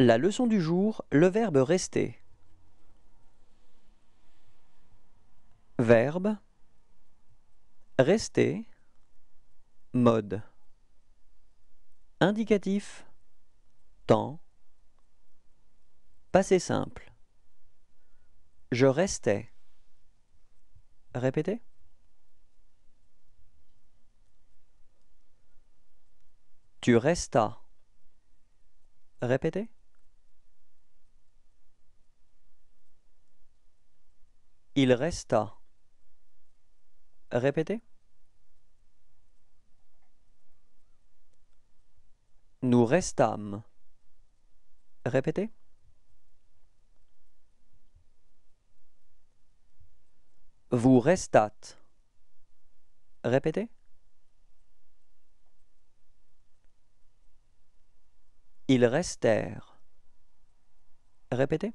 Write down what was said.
La leçon du jour, le verbe rester. Verbe. Rester. Mode. Indicatif. Temps. Passé simple. Je restais. Répétez. Tu restas. Répétez il resta Répétez. Nous restâmes. Répétez. Vous restâtes. Répétez. Ils restèrent. Répétez.